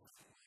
あ。